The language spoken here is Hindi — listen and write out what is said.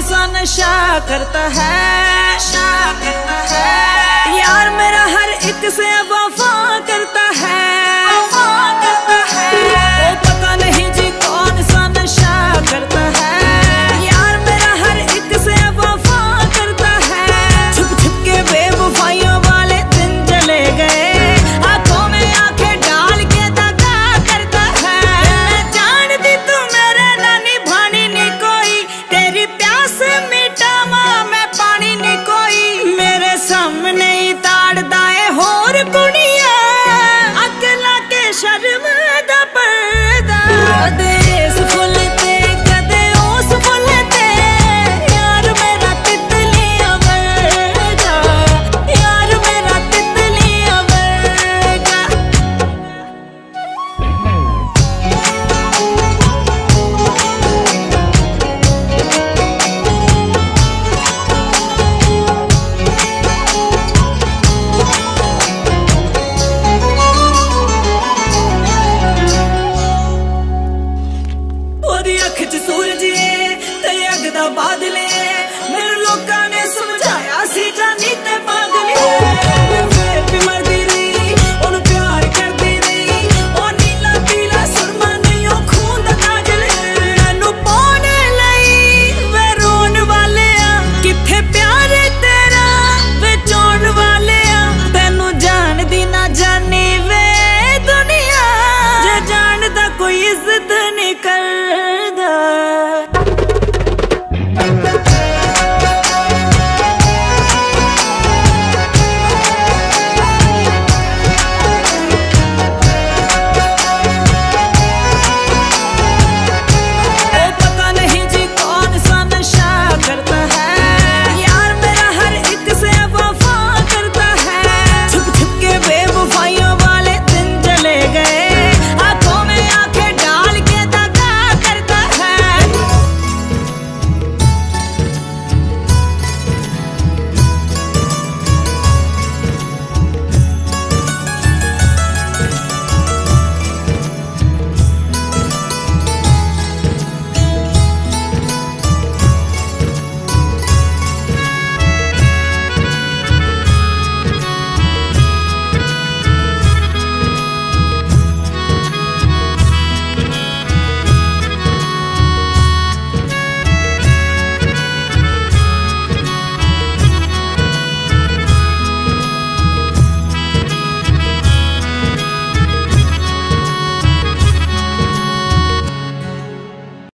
इंसान सा नशा करता है नशा करता है। यार मेरा हर एक से अब